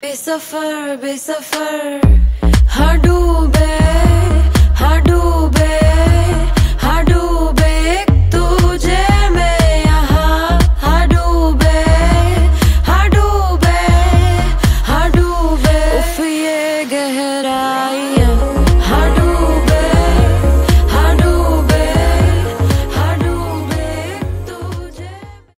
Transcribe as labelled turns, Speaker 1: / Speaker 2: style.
Speaker 1: Be suffer, be suffer.